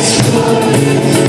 Christ.